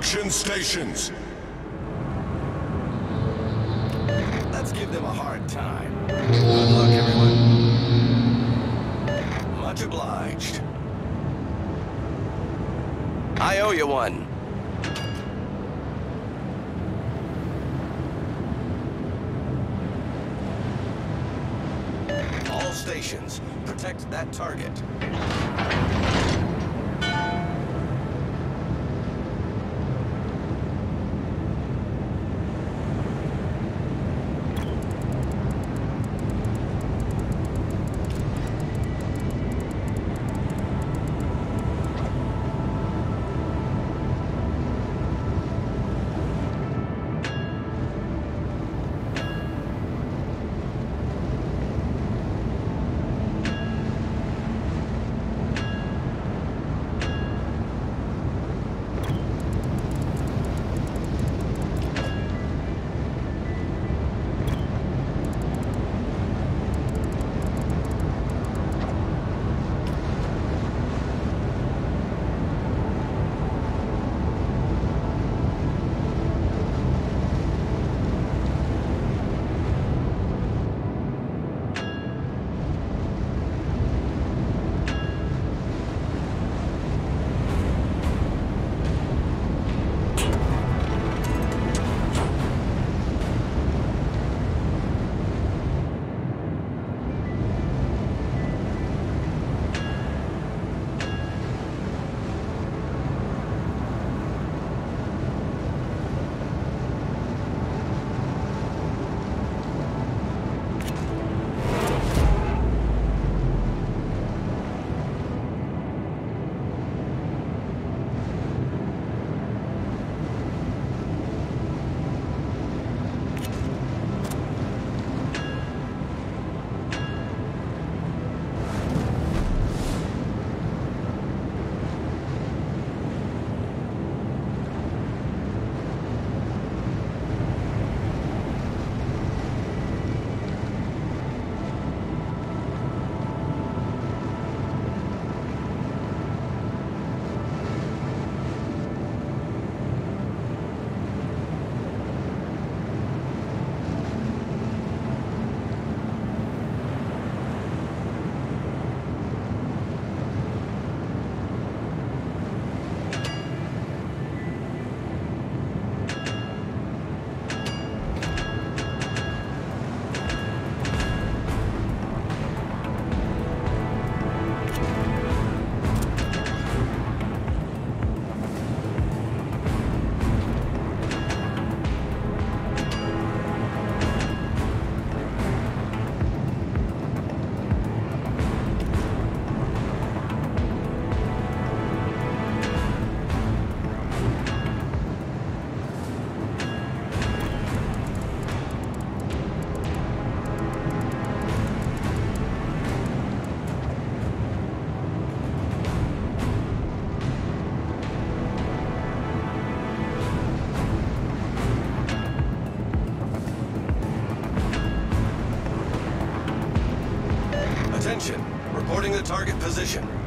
Extraction stations. Let's give them a hard time. Good luck, everyone. Much obliged. I owe you one. All stations, protect that target. The target position.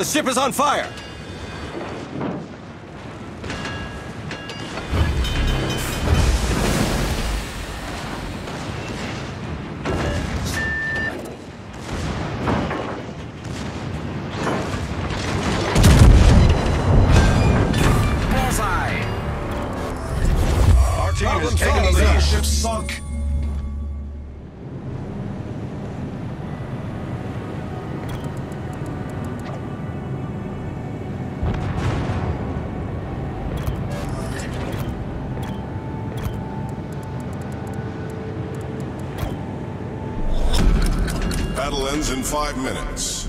The ship is on fire! in five minutes.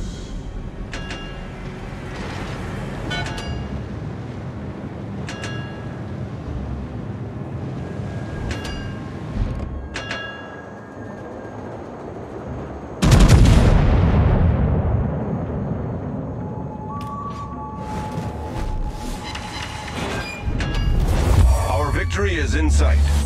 Our victory is in sight.